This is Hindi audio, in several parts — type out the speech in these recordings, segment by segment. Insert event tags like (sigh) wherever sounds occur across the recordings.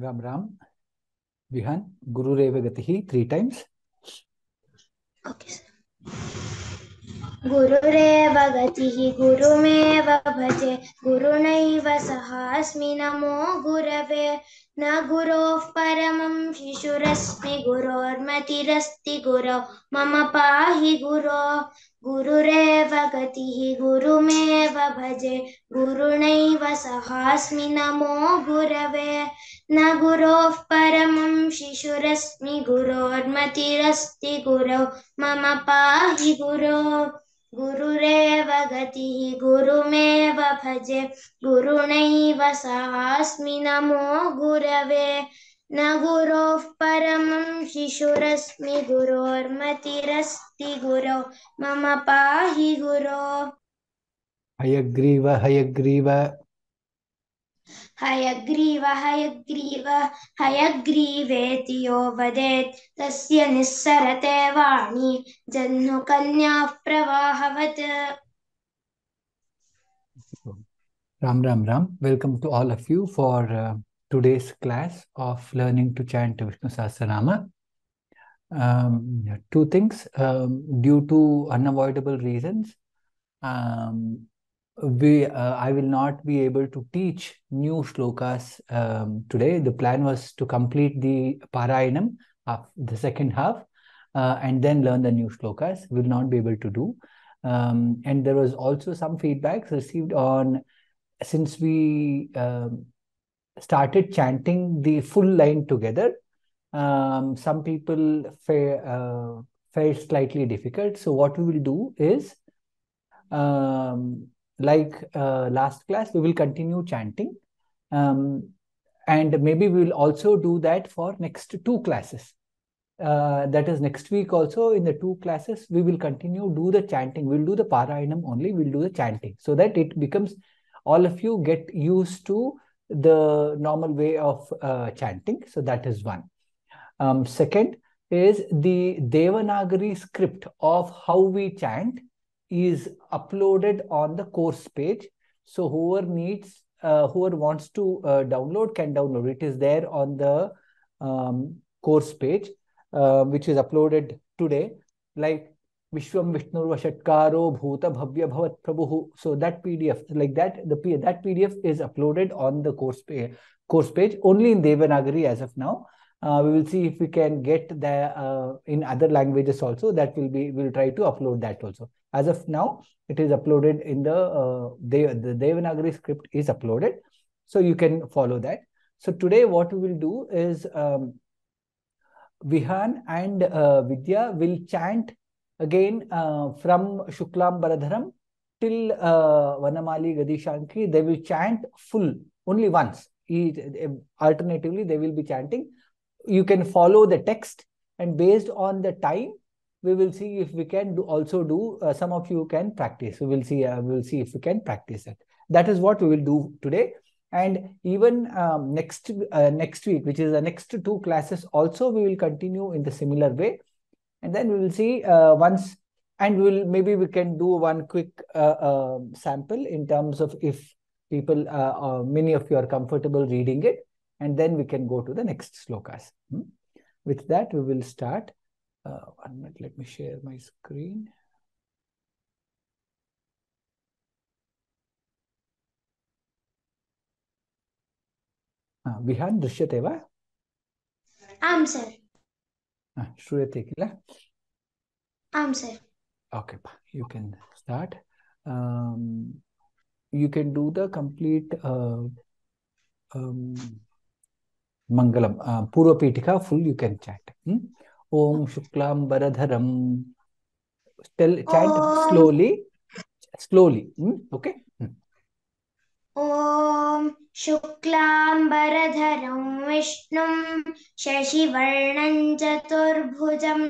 Ram Ram Ram. Vihan, Guru Reva Gatihi, three times. Okay sir गुरुरेव गतिः गुरुमेव भजे गुरुणैव सहास्मि नमो गुरवे न गुरोः परमं शिशुरस्मि गुरोर्मतिरस्ति गुरौ मम पाहि गुरो गुरुरेव गतिः गुरुमेव भजे। गुरुणैव सहास्मि नमो गुरवे। न गुरोः परमं शिशुरस्मि गुरोर्मतिरस्ति गुरौ। मम पाहि गुरो। गुरुरेव गतिः गुरुमेव भजे। गुरुणैव सहास्मि नमो गुरवे। न गुरोः परमं शिशुरस्मि गुरोर्मतिरस्ति गुरौ मम पाहि गुरो Hayagriva, Hayagriva. हयग्रीव हयग्रीव हयग्रीवेति यो वदेत् तस्य निस्सरते वाणी जह्नुकन्याः प्रवाहवत् Ram Ram. Welcome to all of you for uh, today's class of learning to chant Vishnu Sahasranama. Um, two things. Um, due to unavoidable reasons, um, we uh, I will not be able to teach new shlokas um, today. The plan was to complete the Parayanam of the second half uh, and then learn the new shlokas. Will not be able to do. Um, and there was also some feedbacks received on since we um, started chanting the full line together. Um, some people fa- uh, felt slightly difficult. So what we will do is um, like uh, last class, we will continue chanting. Um, and maybe we will also do that for next two classes. Uh, that is next week also in the two classes, we will continue do the chanting. We'll do the Parayanam only, we'll do the chanting so that it becomes all of you get used to the normal way of uh, chanting. So that is one. Um, second is the Devanagari script of how we chant is uploaded on the course page. So whoever needs, uh, whoever wants to uh, download can download. It is there on the um, course page, uh, which is uploaded today. Like Vishwam Vishnu Vashatkaro Bhuta Bhavya Bhavat Prabhu. So that PDF, like that, the that PDF is uploaded on the course page, course page only in Devanagari as of now. Uh, we will see if we can get the uh, in other languages also. That will be we'll try to upload that also. As of now, it is uploaded in the uh, the Devanagari script is uploaded, so you can follow that. So today, what we will do is um, Vihan and uh, Vidya will chant again uh, from Shuklam Baradharam till uh, Vanamali Gadishanki. They will chant full only once. Alternatively, they will be chanting. You can follow the text, and based on the time, we will see if we can do also do. Uh, some of you can practice. We will see. Uh, we will see if we can practice it. That is what we will do today. And even um, next uh, next week, which is the next two classes, also we will continue in the similar way and then we will see uh, once and we will maybe we can do one quick uh, uh, sample in terms of if people uh, many of you are comfortable reading it and then we can go to the next slokas hmm? with that we will start one minute let me share my screen विहान् दृश्यते वा आम् सर् श्रूयते किल आम् sir Okay, you can start. Um, you can do the complete uh, um, Mangalam. Uh, Purva Pitika full you can chant. Hmm? Om Shuklam Baradharam. Tell, chant Om. slowly. Slowly. Hmm? Okay. Hmm. ॐ शुक्लाम्बरधरं विष्णुं शशिवर्णं चतुर्भुजं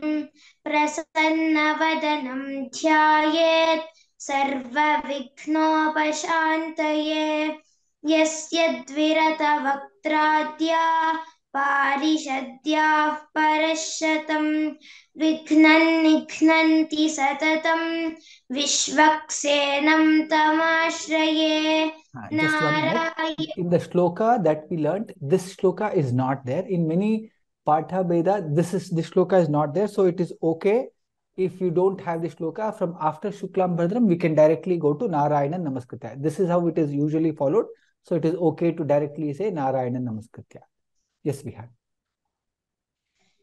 प्रसन्नवदनं ध्यायेत् सर्वविघ्नोपशान्तये यस्य द्विरतवक्त्राद्या पारिषद्याः परशतं विघ्नन् निघ्नन्ति सततं विश्वक्सेनं तमाश्रये just one minute. In the shloka that we learnt, this shloka is not there. In many Partha Veda, this is this shloka is not there. So it is okay if you don't have this shloka from after Shuklam Bhadram, we can directly go to Narayana Namaskritya. This is how it is usually followed. So it is okay to directly say Narayana Namaskritya. Yes, we have.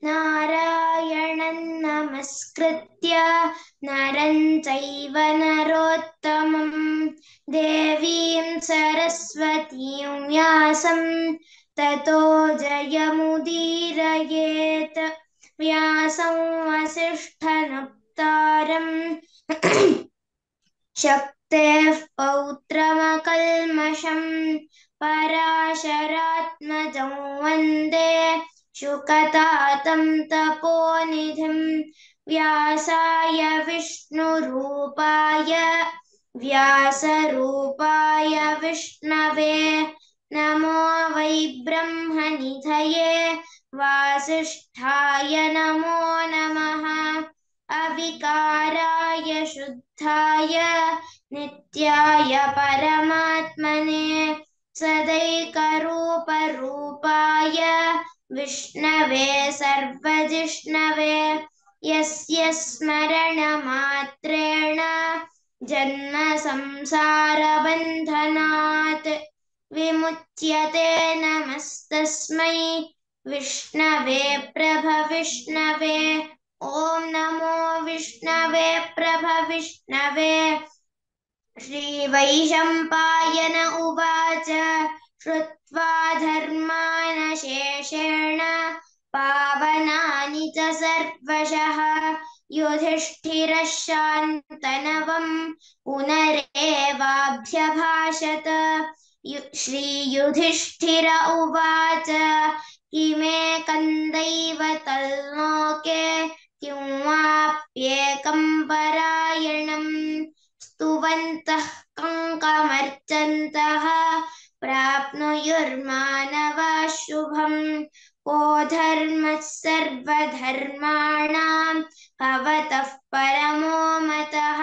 नारायणं नमस्कृत्य नरं चैव नरोत्तमं। देवीं सरस्वतीं व्यासं ततो जयमुदीरयेत्। व्यासं वसिष्ठनप्तारम् (clears throat) शक्तेः पौत्रमकल्मषम् पराशरात्मजं वन्दे शुकतातं तपोनिधिं व्यासाय विष्णुरूपाय, व्यासरूपाय विष्णवे नमो वै ब्रह्मनिधये वासिष्ठाय नमो नमः। अविकाराय शुद्धाय नित्याय परमात्मने सदैकरूपरूपाय विष्णवे सर्वजिष्णवे, यस्य स्मरणमात्रेण जन्मसंसारबन्धनात् विमुच्यते नमस्तस्मै विष्णवे प्रभविष्णवे ॐ नमो विष्णवे प्रभविष्णवे श्रीवैशम्पायन उवाच, श्रुत्वा धर्मानशेषेण पावनानि च सर्वशः। युधिष्ठिरः पुनरेवाभ्यभाषत। श्रीयुधिष्ठिर उवाच किमेकं दैवतल्लोके किं वाप्येकं परायणम् स्तुवन्तः कङ्कमर्चन्तः। प्राप्नुयुर्मानवा शुभम् को धर्मः सर्वधर्माणां भवतः परमो मतः।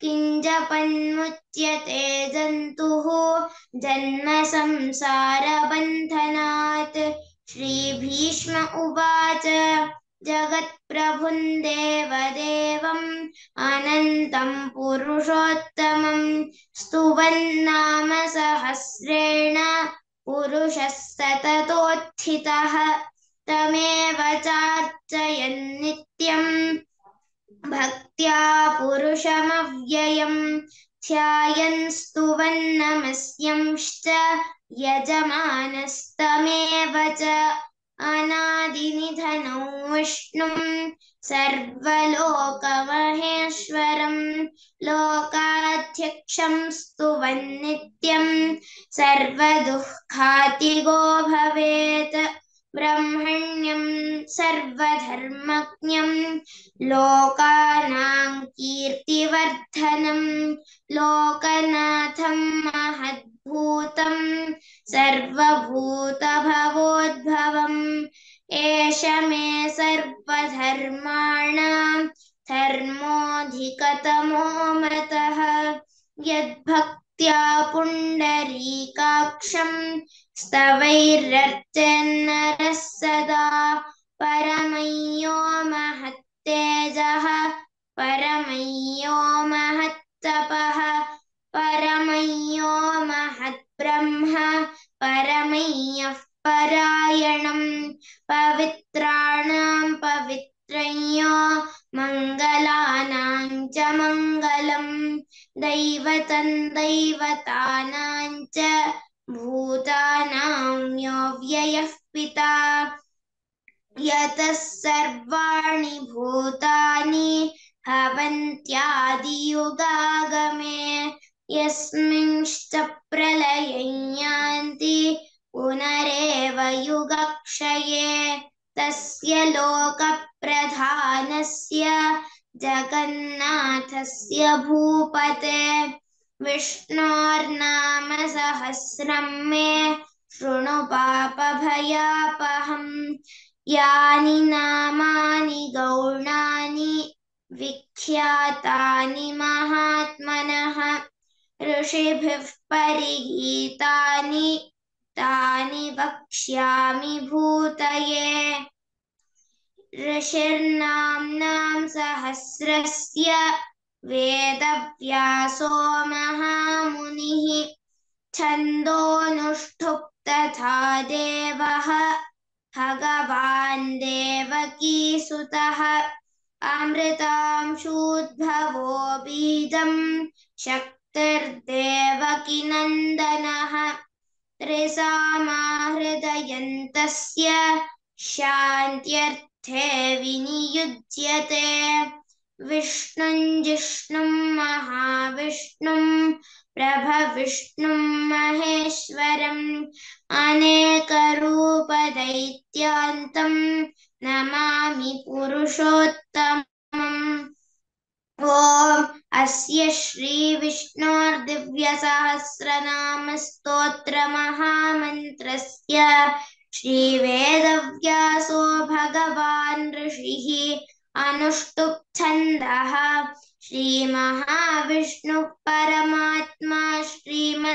किञ्जपन्मुच्यते जन्तुः जन्मसंसारबन्धनात् श्रीभीष्म उवाच। जगत्प्रभुं देवदेवम् अनन्तं पुरुषोत्तमं स्तुवन्नाम सहस्रेण पुरुषः सततोत्थितः तमेव चार्चयन्नित्यम् भक्त्या पुरुषमव्ययम् ध्यायन् स्तुवन्नमस्यंश्च यजमानस्तमेव च अनादिनिधनं विष्णुं सर्वलोकमहेश्वरं लोकाध्यक्षं स्तुवन्नित्यं सर्वदुःखातिगो भवेत्। ब्रह्मण्यं सर्वधर्मज्ञं लोकानां कीर्तिवर्धनं लोकनाथं महद्भूतं सर्वभूतभवोद्भवम्। एष मे सर्वधर्माणां धर्मोऽधिकतमो मतः यद्भक्त्या पुण्डरीकाक्षं स्तवैरर्चन्नरः सदा। परमय्यो महत्तेजः परमय्यो महत्तपः। परमय्यो महद्ब्रह्म परमय्यः परायणम् पवित्राणां पवित्रय्यो मङ्गलानां च मङ्गलम् दैवतं दैवतानां च भूतानां यो व्ययः पिता। यतः सर्वाणि भूतानि भवन्त्यादियुगागमे यस्मिंश्च प्रलयं यान्ति पुनरेव युगक्षये तस्य लोकप्रधानस्य जगन्नाथस्य भूपते विष्णोर्नाम सहस्रं मे शृणु पापभयापहम् यानि नामानि गौणानि विख्यातानि महात्मनः। ऋषिभिः परिगीतानि तानि वक्ष्यामि भूतये। ऋषिर्नाम्नां सहस्रस्य वेदव्यासो महामुनिः छन्दोऽनुष्ठुप् तथा देवः भगवान् देवकीसुतः अमृतांशूद्भवो बीजम् शक्तिर्देवकीनन्दनः त्रिसामाहृदयन्तस्य शान्त्यर्थे विनियुज्यते। विष्णुम् जिष्णुम् महाविष्णुम् प्रभविष्णुम् महेश्वरम् अनेकरूपदैत्यान्तम् नमामि पुरुषोत्तमम्। ॐ अस्य श्रीविष्णोर्दिव्यसहस्रनामस्तोत्रमहामन्त्रस्य भगवान् ऋषिः अनुष्टुप्छन्दः श्रीमहाविष्णुः परमात्मा श्रीमन्नारायणो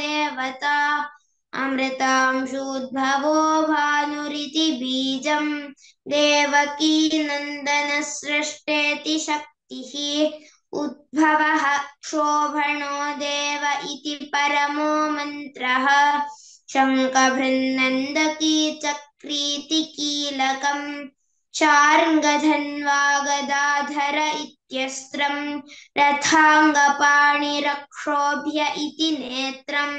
देवता अमृतांशूद्भवो भानुरिति बीजम् देवकीनन्दनसृष्टेति शक्तिः उद्भवः क्षोभणो देव इति परमो मन्त्रः। शङ्खभृन्नन्दकी चक्रीति कीलकम् शार्ङ्गधन्वा गदाधर इत्यस्त्रम् रथाङ्गपाणिरक्षोभ्य इति नेत्रम्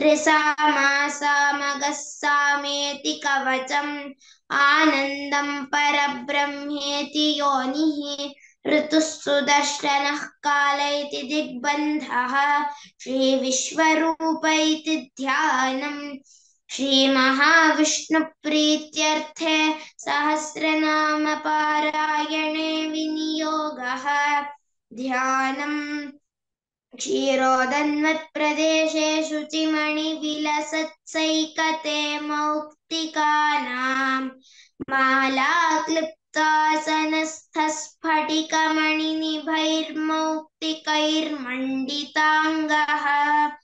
त्रिसामासामगः सामेति कवचम् आनन्दम् परब्रह्मेति योनिः ऋतुः सुदर्शनः काल इति दिग्बन्धः श्रीविश्वरूप इति ध्यानम् श्रीमहाविष्णुप्रीत्यर्थे सहस्रनामपारायणे विनियोगः। ध्यानम्। क्षीरोदन्वत्प्रदेशे शुचिमणिविलसत्सैकते मौक्तिकानाम्। माला क्लिप्तासनस्थस्फटिकमणिनिभैर्मौक्तिकैर्मण्डिताङ्गः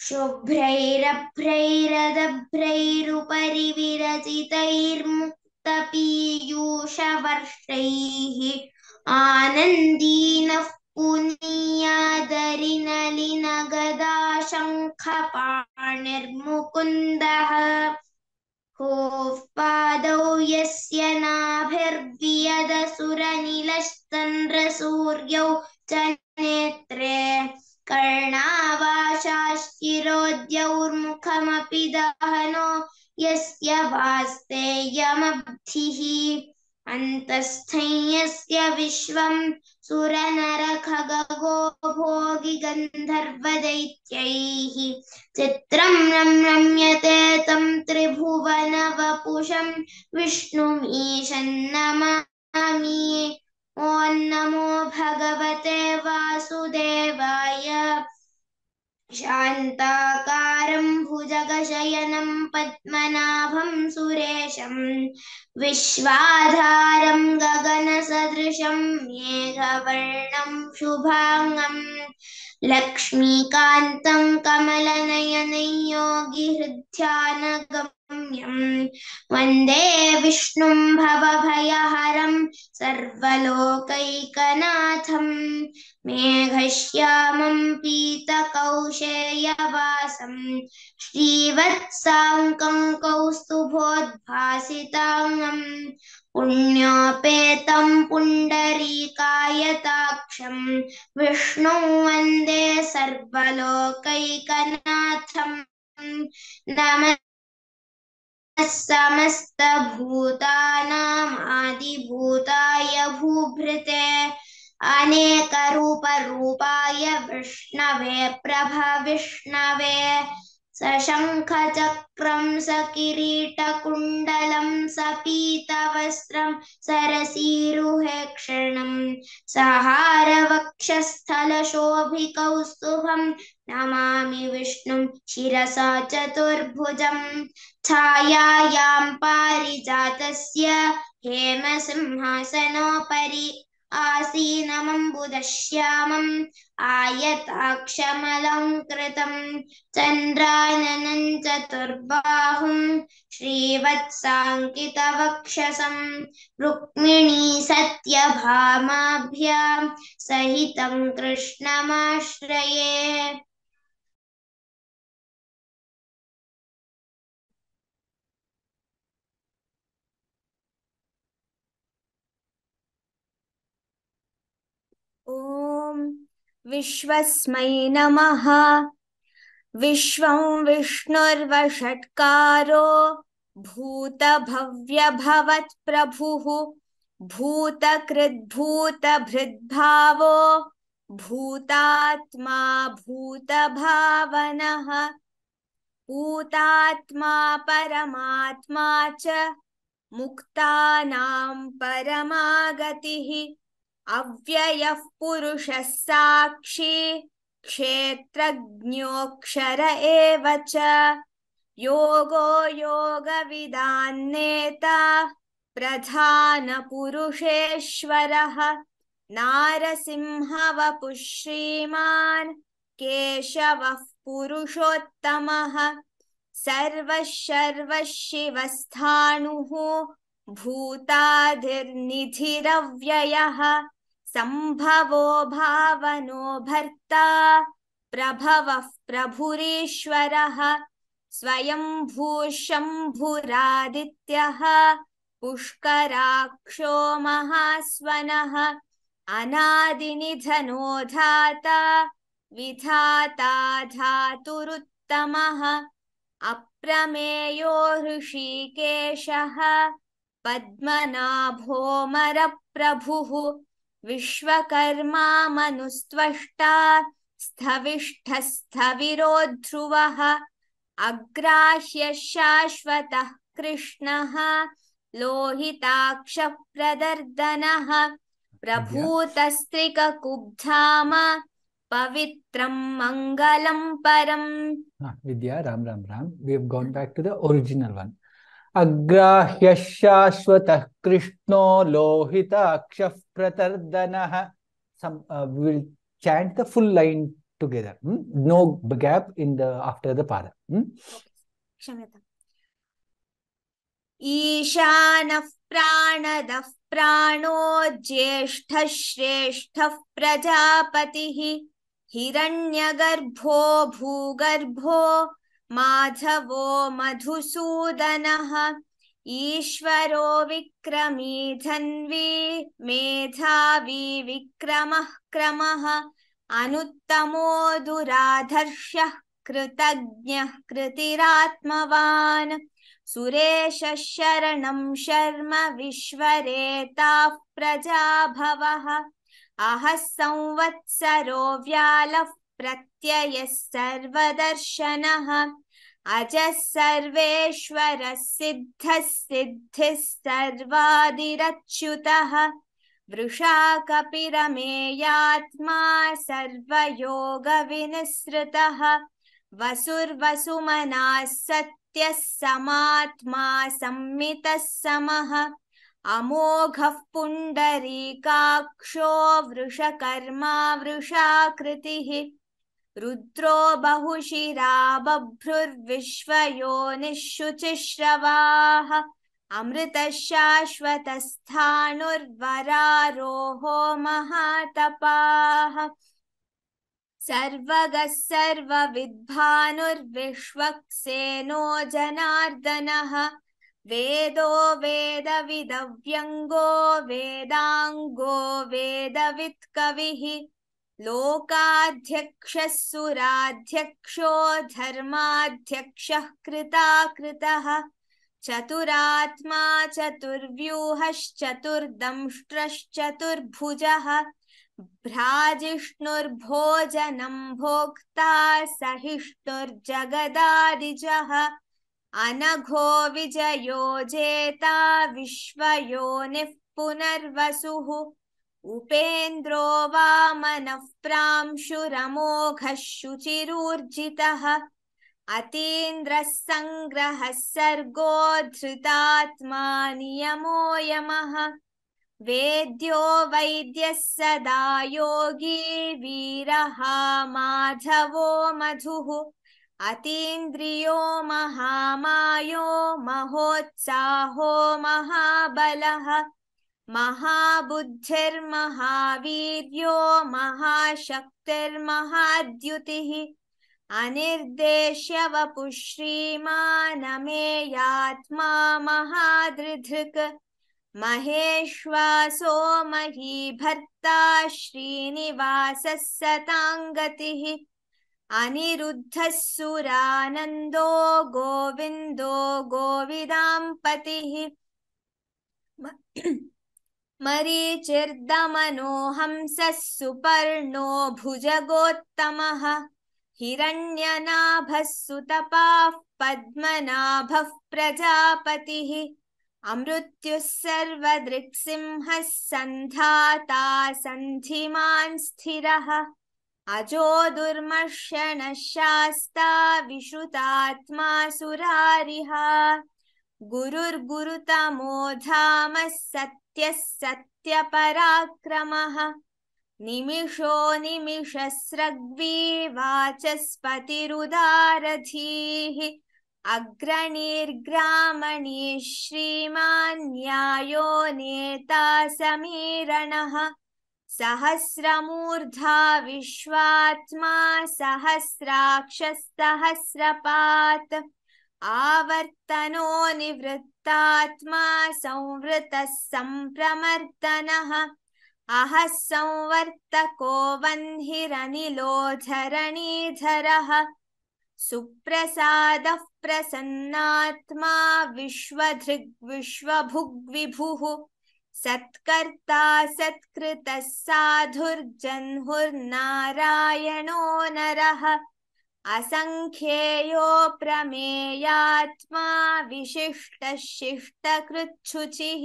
शुभ्रैरभ्रैरदभ्रैरुपरि विरचितैर्मुक्तपीयूषवर्षैः आनन्दीनः पुनीयादरिनलिनगदाशङ्खपाणिर्मुकुन्दः होः पादौ यस्य नाभिर्व्यदसुरनिलश्चन्द्रसूर्यौ च नेत्रे कर्णावाशाश्चिरोद्यौर्मुखमपि दहनो यस्य वास्तेयमब्धिः अन्तस्थं यस्य विश्वं सुरनरखगो भोगिगन्धर्वदैत्यैः चित्रं रम्यते तं त्रिभुवनवपुषं विष्णुमीशन्नमामि। ॐ नमो भगवते वासुदेवाय। शान्ताकारं भुजगशयनं पद्मनाभं सुरेशं विश्वाधारं गगनसदृशं मेघवर्णं शुभाङ्गं लक्ष्मीकान्तं कमलनयनं योगिहृध्यानगम्यं वंदे विष्णुं भवभयहरं सर्वलोकैकनाथम् मेघश्यामं पीतकौशेयवासं। श्रीवत्साङ्कं कौस्तुभोद्भासिताङ्गं पुण्योपेतं पुण्डरीकायताक्षं। विष्णुं वंदे सर्वलोकैकनाथम् नमः समस्तभूतानामादिभूताय भूभृते। अनेकरूपरूपाय विष्णवे प्रभविष्णवे। सशङ्खचक्रं सकिरीटकुण्डलं सपीतवस्त्रं सरसीरुहे क्षणं। सहारवक्षस्थलशोभिकौस्तुभं नमामि विष्णुं शिरसा चतुर्भुजं। छायायां पारिजातस्य हेमसिंहासनोपरि आसीनमम्बुदश्यामम् आयताक्षमलङ्कृतं चन्द्राननं चतुर्बाहुं श्रीवत्साङ्कितवक्षसं रुक्मिणी सत्यभामाभ्यां सहितं कृष्णमाश्रये ॐ विश्वस्मै नमः। विश्वं विष्णुर्वषट्कारो भूतभव्यभवत्प्रभुः भूतकृद्भूतभृद्भावो भूतात्मा भूतभावनः भूतात्मा परमात्मा च मुक्तानां परमागतिः। अव्ययः पुरुषः साक्षी क्षेत्रज्ञोऽक्षर एव च। योगो योगविदान्नेता प्रधानपुरुषेश्वरः। नारसिंहवपुः श्रीमान् केशवः पुरुषोत्तमः। सर्वः भूताधिर्निधिरव्ययः। सम्भवो भावनो भर्ता। प्रभवः प्रभुरीश्वरः स्वयंभू शम्भुरादित्यः पुष्कराक्षो महास्वनः अनादिनिधनो धाता विधाता धातुरुत्तमः, अप्रमेयो ऋषिकेशः, पद्मनाभोमरप्रभुः विश्वकर्मा मनुस्त्वष्टा स्थविष्ठस्थविरो ध्रुवः अग्राह्य कृष्णः लोहिताक्षप्रदर्दनः प्रभूतस्त्रिककुब्धाम पवित्रं मङ्गलं परम् Ah, Vidya, Ram Ram Ram. We have gone back to the original one. Agrahyah Shashvatah Krishno Pratardanah. Some uh, we will chant the full line together. hmm? No gap in the after the pada. hmm? क्षम्यताम् ईशानः प्राणदः प्राणो ज्येष्ठः श्रेष्ठः प्रजापतिः हिरण्यगर्भो भूगर्भो माधवो मधुसूदनः ईश्वरो विक्रमी धन्वी मेधावी विक्रमः क्रमः अनुत्तमो दुराधर्षः कृतज्ञः कृतिरात्मवान्। सुरेशः शरणं शर्म विश्वरेताः प्रजाभवः। अहः संवत्सरो व्यालः प्रत्ययः सर्वदर्शनः। अजः सर्वेश्वरः सिद्धः सिद्धिः सर्वादिरच्युतः वृषा कपिरमेयात्मा सर्वयोगविनिसृतः। वसुर्वसुमनाः सत्यः समात्मा संमितः समः। अमोघः पुण्डरीकाक्षो वृषकर्मा वृषाकृतिः। रुद्रो बहुशिरा बभ्रुर्विश्वयोनिःशुचिश्रवाः अमृतः शाश्वतस्थाणुर्वरारोहो महातपाः। सर्वगः सर्वविद्भानुर्विश्वक्सेनो जनार्दनः वेदो वेदविदव्यङ्गो वेदाङ्गो वेदवित्कविः। लोकाध्यक्षः सुराध्यक्षो धर्माध्यक्षः कृताकृतः। चतुरात्मा चतुर्व्यूहश्चतुर्दंष्ट्रश्चतुर्भुजः। भ्राजिष्णुर्भोजनं भोक्ता सहिष्णुर्जगदादिजः। अनघो विजयो जेता विश्वयोनिः पुनर्वसुः। उपेन्द्रो वामनः प्रांशुरमोघः शुचिरूर्जितः अतीन्द्रः सङ्ग्रहः सर्गो धृतात्मा नियमो यमः। वेद्यो वैद्यः सदा योगी वीरः माधवो मधुः। अतीन्द्रियो महामायो महोत्साहो महाबलः। महाबुद्धिर्महावीर्यो महाशक्तिर्महाद्युतिः अनिर्देश्यवपुः श्रीमानमेयात्मा महादृधृक् महेश्वासो महीभर्ता श्रीनिवासः सताङ्गतिः अनिरुद्धः सुरानन्दो गोविन्दो गोविदाम्पतिः मरीचिर्दमनो हंसः सुपर्णो भुजगोत्तमः। हिरण्यनाभः सुतपाः पद्मनाभः प्रजापतिः। अमृत्युः सर्वदृक्सिंहः सन्धाता सन्धिमान् स्थिरः। अजो दुर्मर्षणः शास्ता विश्रुतात्मा सुरारिः गुरुर्गुरुतमो धामः सत्यः सत्यपराक्रमः निमिषो निमिषस्रग्वी वाचस्पतिरुदारधीः अग्रणीर्ग्रामणी श्रीमान् न्यायो नेता समीरणः सहस्रमूर्धा विश्वात्मा सहस्राक्षः आवर्तनो निवृत्तात्मा संवृतः सम्प्रमर्दनः अहः संवर्तको वह्निरनिलोधरणीधरः सुप्रसादः प्रसन्नात्मा विश्वधृग्विश्वभुग्विभुः। सत्कर्ता सत्कृतः साधुर्जह्नुर्नारायणो नरः। असङ्ख्येयो प्रमेयात्मा विशिष्टः शिष्टकृच्छुचिः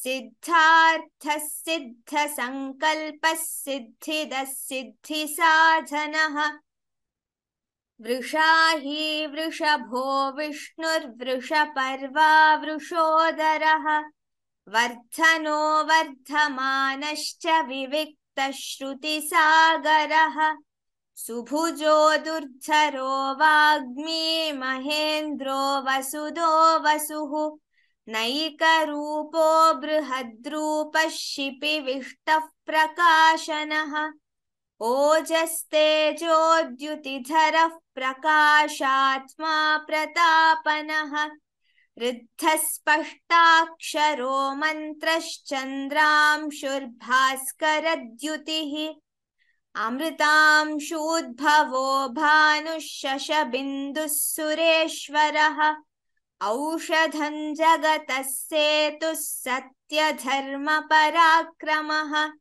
सिद्धार्थः सिद्धसङ्कल्पः सिद्धिदः सिद्धिसाधनः वृषा हि वृषभो विष्णुर्वृषपर्वा वृषोदरः वर्धनो वर्धमानश्च विविक्तश्रुतिसागरः। सुभुजो दुर्धरो वाग्मी महेन्द्रो वसुदो वसुः। नैकरूपो बृहद्रूपः शिपिविष्टः प्रकाशनः। ओजस्तेजोद्युतिधरः प्रकाशात्मा प्रतापनः। ऋद्धस्पष्टाक्षरो मन्त्रश्चन्द्रांशुर्भास्करद्युतिः। अमृतांशूद्भवो भानुः शशबिन्दुः सुरेश्वरः औषधं जगतः सेतुः सत्यधर्मपराक्रमः।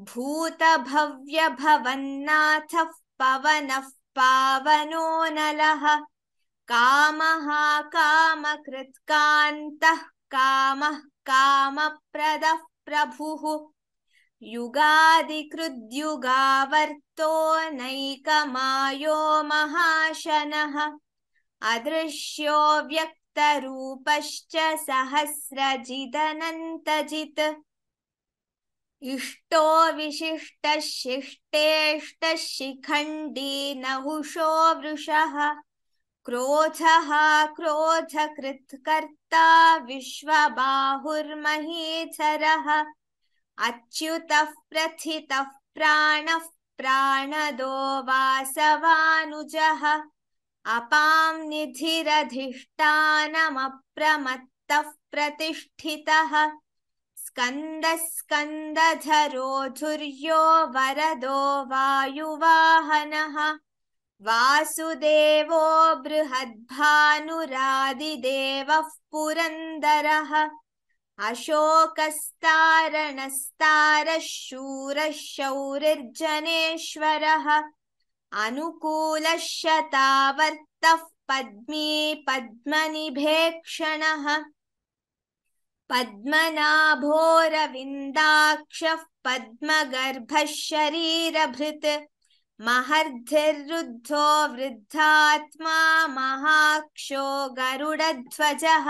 भूतभव्यभवन्नाथः पवनः पावनो नलः। कामः कामकृत्कान्तः कामः कामप्रदः प्रभुः। युगादिकृद्युगावर्तो नैकमायो महाशनः। अदृश्यो व्यक्तरूपश्च सहस्रजिदनन्तजित्। इष्टो विशिष्टः शिष्टेष्टः शिखण्डी नहुषो वृषः। क्रोधः क्रोधकृत्कर्ता विश्वबाहुर्महीधरः अच्युतः प्रथितः प्राणः प्राणदो वासवानुजः। अपां निधिरधिष्ठानमप्रमत्तः प्रतिष्ठितः। स्कन्दः स्कन्दधरो धुर्यो वरदो वायुवाहनः। वासुदेवो बृहद्भानुरादिदेवः पुरन्दरः। अशोकस्तारणस्तारः शूरः शौरिर्जनेश्वरः अनुकूलः शतावर्तः पद्मी पद्मनिभेक्षणः पद्मनाभोरविन्दाक्षः पद्मगर्भः शरीरभृत् वृद्धात्मा महाक्षो गरुडध्वजः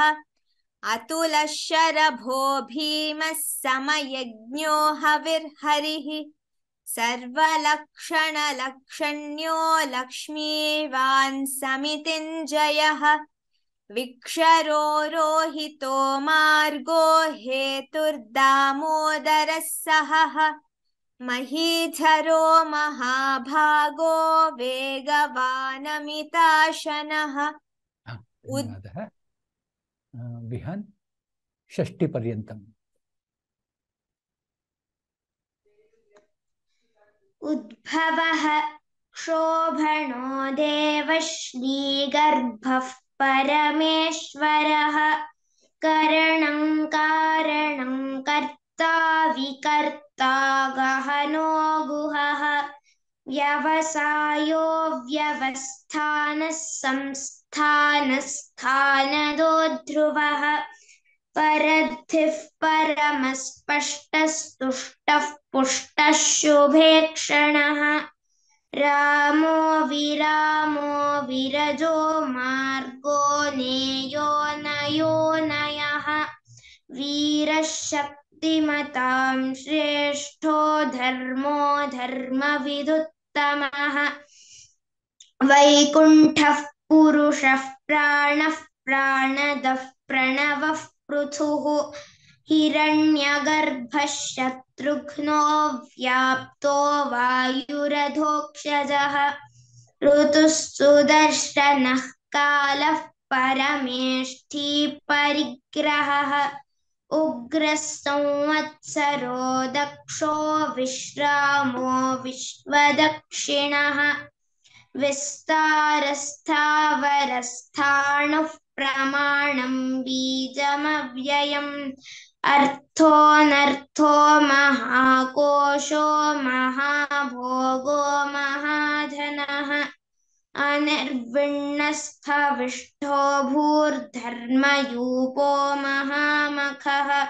अतुलः शरभो भीमः समयज्ञो हविर्हरिः सर्वलक्षणलक्षण्यो लक्ष्मीवान् समितिञ्जयः विक्षरो रोहितो मार्गो हेतुर्दामोदरः सहः महीधरो महाभागो वेगवानमिताशनः उद्भवः क्षोभणो देवः श्रीगर्भः परमेश्वरः करणं कारणं कर्ता विकर्ता गहनो गुहः व्यवसायो व्यवस्थानः संस्थानस्थानदो ध्रुवः। परद्धिः परमस्पष्टस्तुष्टः पुष्टः शुभेक्षणः। रामो विरामो विरजो मार्गो नेयो नयो नयः। वीरः शक्तिमतां श्रेष्ठो धर्मो धर्मविदुत्तमः। वैकुण्ठः पुरुषः प्राणः प्राणदः प्रणवः पृथुः हिरण्यगर्भः शत्रुघ्नो व्याप्तो वायुरधोक्षजः ऋतुः कालः परमेष्ठी परिग्रहः संवत्सरो दक्षो विश्रामो विश्वदक्षिणः विस्तारस्थावरस्थाणुः प्रमाणं बीजमव्ययम्। अर्थोऽनर्थो महाकोशो महाभोगो महाधनः। अनिर्विण्णस्थविष्ठो भूर्धर्मयूपो महामखः।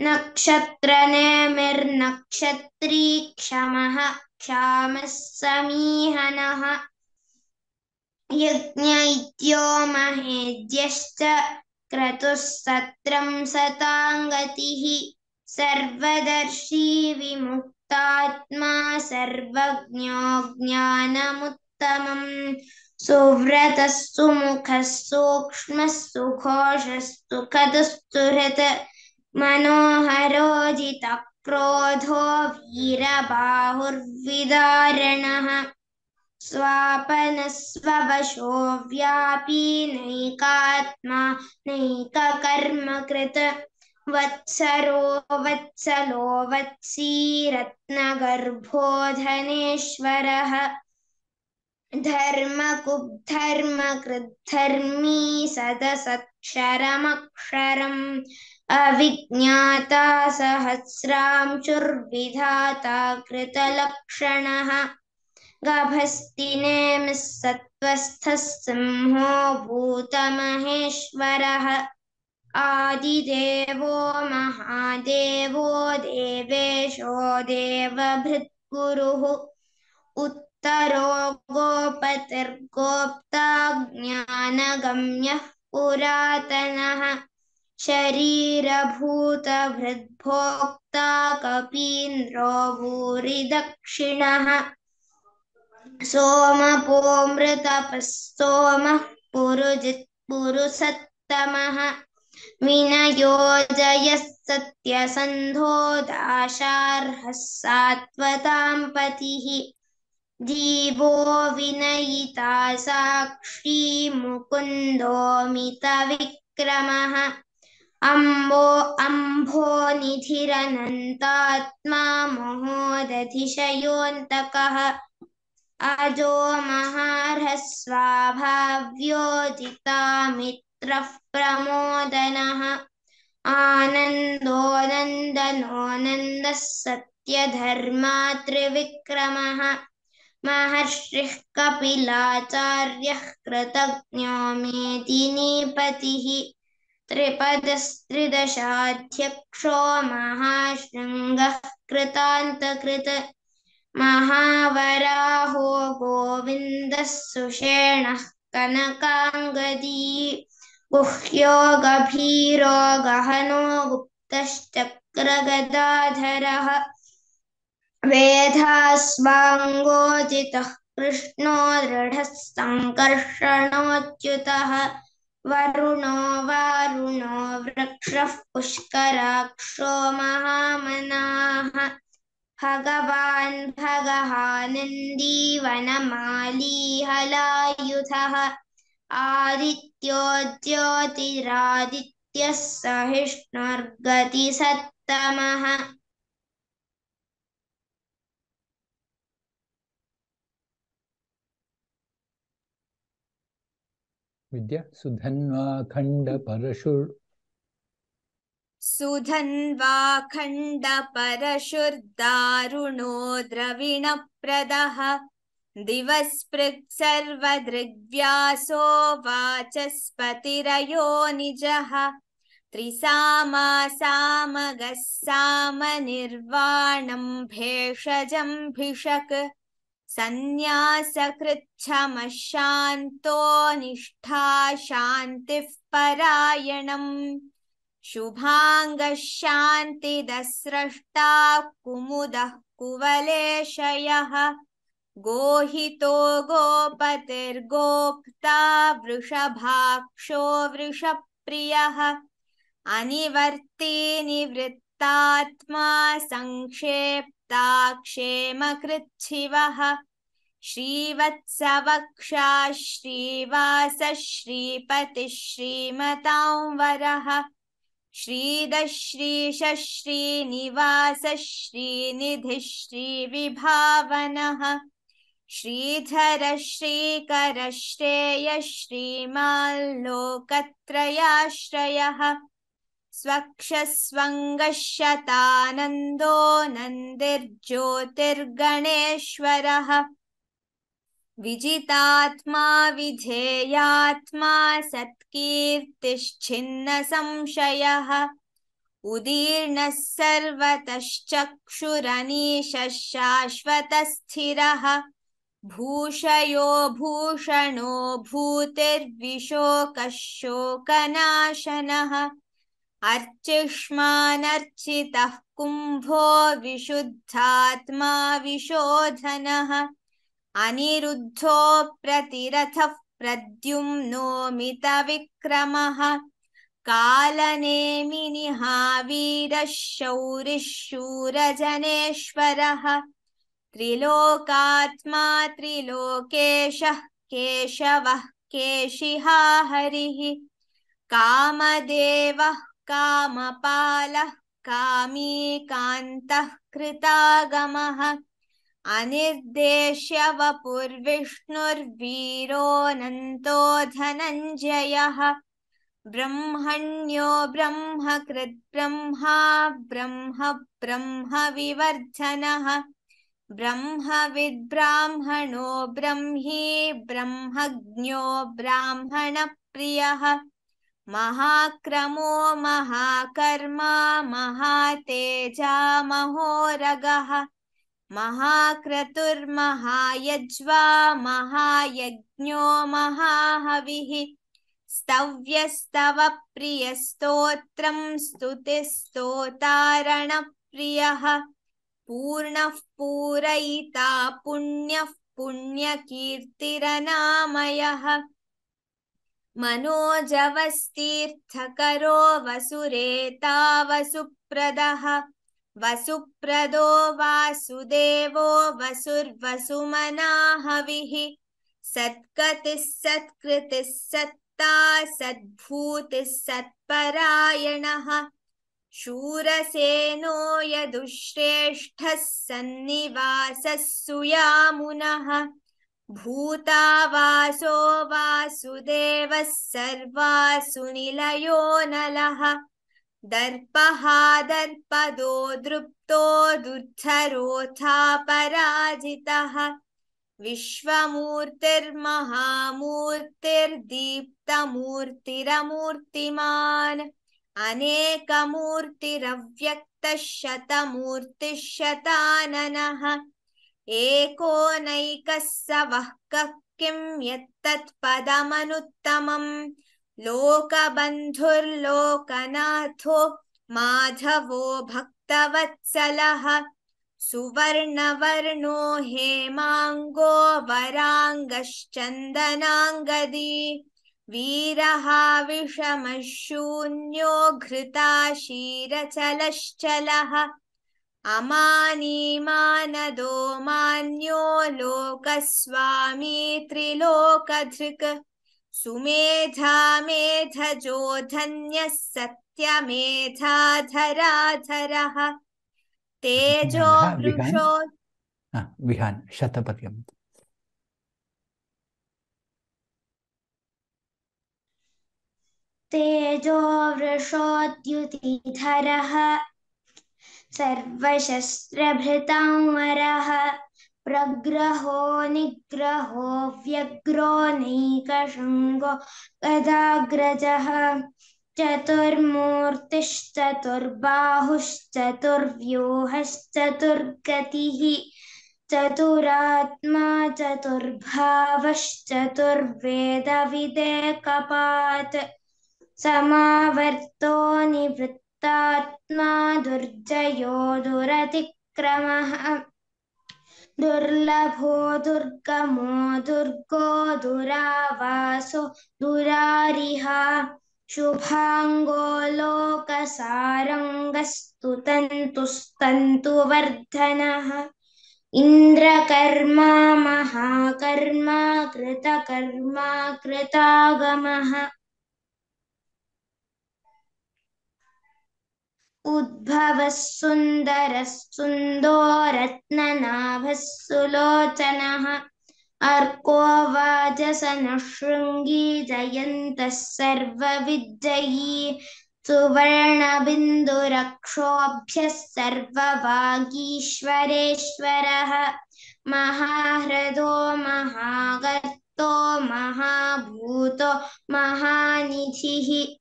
नक्षत्रनेमिर्नक्षत्री क्षमः यज्ञैत्यो महेद्यश्च क्रतुः सत्रं सताङ्गतिः सर्वदर्शी विमुक्तात्मा सर्वज्ञो ज्ञानमुत्तमम् सुखदुस्तुहृत् मनोहरोजितक्रोधो वीरबाहुर्विदारणः। स्वापनस्ववशो व्यापी नैकात्मा नैककर्मकृत्। वत्सरो वत्सलो वत्सी रत्नगर्भो धनेश्वरः धर्मकुब्धर्मकृद्धर्मी सदसत्क्षरमक्षरम् अविज्ञाता सहस्रांशुर्विधाता कृतलक्षणः। गभस्तिनेमिः सत्त्वस्थः सिंहो भूतमहेश्वरः। आदिदेवो महादेवो देवेशो देवभृत्गुरुः उत्तरो गोपतिर्गोप्ता ज्ञानगम्यः पुरातनः। शरीरभूतभृद्भोक्ता कपीन्द्रो भूरिदक्षिणः सोमपोमृतपः सोमः पुरुजित् पुरुसत्तमः विनयो जयः सत्यसन्धो दाशार्हः सात्वतां पतिः। जीवो विनयिता साक्षी मुकुन्दो मितविक्रमः अम्बो, अम्भो निधिरनन्तात्मा महोदधिशयोऽन्तकः। अजो महार्हस्वाभाव्योदिता मित्रः प्रमोदनः। आनन्दो नन्दनो नन्दः सत्यधर्मा त्रिविक्रमः महर्षिः कपिलाचार्यः कृतज्ञो मेदिनीपतिः। त्रिपदस्त्रिदशाध्यक्षो महाशृङ्गः महावराहो गोविन्दः सुषेणः कनकाङ्गदी गुह्यो गभीरो गहनो गुप्तश्चक्रगदाधरः वेधास्वाङ्गोजितः कृष्णो दृढः सङ्कर्षणोच्युतः वरुणो वारुणो वृक्षः पुष्कराक्षो महामनाः। भगवान् भगः नन्दी वनमाली हलायुधः आदित्यो ज्योतिरादित्यः सहिष्णुर्गतिसत्तमः। विद्या सुधन्वाखण्डपरशुर् सुधन्वाखण्डपरशुर्दारुणो द्रविणप्रदः। दिवस्पृक् सर्वदृग्व्यासो वाचस्पतिरयो निजः। त्रिसामा सामगः सामनिर्वाणं भेषजं भिषक् सन्न्यासकृच्छमः शान्तो निष्ठा शान्तिः परायणम्। शुभाङ्गः शान्तिदस्रष्टा कुमुदः कुवलेशयः। गोहितो गोपतिर्गोप्ता वृषभाक्षो वृषप्रियः। अनिवर्ती निवृत्तात्मा संक्षेप्ता क्षेमकृच्छिवः। श्रीवत्सवक्षा श्रीवासः श्रीपतिः श्रीमतां वरः श्रीदश्रीश श्रीनिवासः श्रीनिधिः श्रीधर श्रीकर श्रेय श्रीमाल्लोकत्रयाश्रयः स्वक्षस्वङ्गशतानन्दो नन्दिर्ज्योतिर्गणेश्वरः विजितात्मा विधेयात्मा सत्कीर्तिश्छिन्नसंशयः। उदीर्णः सर्वतश्चक्षुरनीशः शाश्वतस्थिरः भूषयो भूषणो भूतिर्विशोकः शोकनाशनः अर्चिष्मानर्चितः कुम्भो विशुद्धात्मा विशोधनः। अनिरुद्धो प्रतिरथः प्रद्युम्नो मितविक्रमः कालनेमिनिहावीरः शौरिः शूरजनेश्वरः त्रिलोकात्मा त्रिलोकेशः केशवः केशिहा हरिः कामदेवः कामपालः कामीकान्तः कृतागमः। अनिर्देश्य वपुर्विष्णुर्वीरोऽनन्तो धनञ्जयः ब्रह्मण्यो ब्रह्मकृत् ब्रह्मा ब्रह्म ब्रह्म विवर्धनः ब्रह्मविद्ब्राह्मणो ब्रह्मी, ब्रह्मज्ञो ब्राह्मणप्रियः। महाक्रमो महाकर्मा, महातेजा, महोरगः। महाक्रतुर्महायज्वा महायज्ञो महाहविः। स्तव्यस्तव प्रियस्तोत्रं स्तुतिस्तोतारणप्रियः। पूर्णः पूरयिता पुण्यः पुण्यकीर्तिरनामयः। मनोजवस्तीर्थकरो वसुरेता वसुप्रदः। वसुप्रदो वासुदेवो वसुर्वसुमनाहविः। सत्कतिः सत्कृतिः सत्ता सद्भूतिः सत्परायणः। शूरसेनो यदुश्रेष्ठः सन्निवासः सुयामुनः। भूतावासो वासुदेवः सर्वासु निलयो नलः। दर्पः दर्पदो दृप्तो दुर्धरोऽथा पराजितः विश्वमूर्तिर्महामूर्तिर्दीप्तमूर्तिरमूर्तिमान्। अनेकमूर्तिरव्यक्तः शतमूर्तिः शताननः एकोनैकः स वः किं यत्तत्पदमनुत्तमम्? लोकबन्धुर्लोकनाथो माधवो भक्तवत्सलः सुवर्णवर्णो हेमाङ्गो वराङ्गश्चन्दनाङ्गदी वीरः विषमः शून्यो घृताशीरचलश्चलः अमानीमानदो मान्यो लोकस्वामी त्रिलोकधृक् सुमेधा मेधजो धन्यः सत्यमेधाधराधरः तेजो। वृषो विहान शतपद्यम् तेजो वृषोद्युतिधरः सर्वशस्त्रभृतांवरः प्रग्रहो निग्रहो व्यग्रो नैकशृङ्गो गदाग्रजः चतुर्मूर्तिश्चतुर्बाहुश्चतुर्व्यूहश्चतुर्गतिः चतुरात्मा चतुर्भावश्चतुर्वेदविदेकपात् समावर्तो निवृत्तात्मा दुर्जयो दुरतिक्रमः दुर्लभो दुर्गमो दुर्गो दुरावासो दुरारिः शुभाङ्गो लोकसारङ्गस्तु तन्तुस्तन्तुवर्धनः इन्द्रकर्मा महाकर्मा कृतकर्मा कृतागमः। उद्भवः सुन्दरः सुन्दो रत्ननाभः सुलोचनः अर्को वाजसनः शृङ्गी जयन्तः सर्वविजयी सुवर्णबिन्दुरक्षोभ्यः सर्ववागीश्वरेश्वरः महाह्रदो, महागर्तो, महाभूतो, महानिधिः।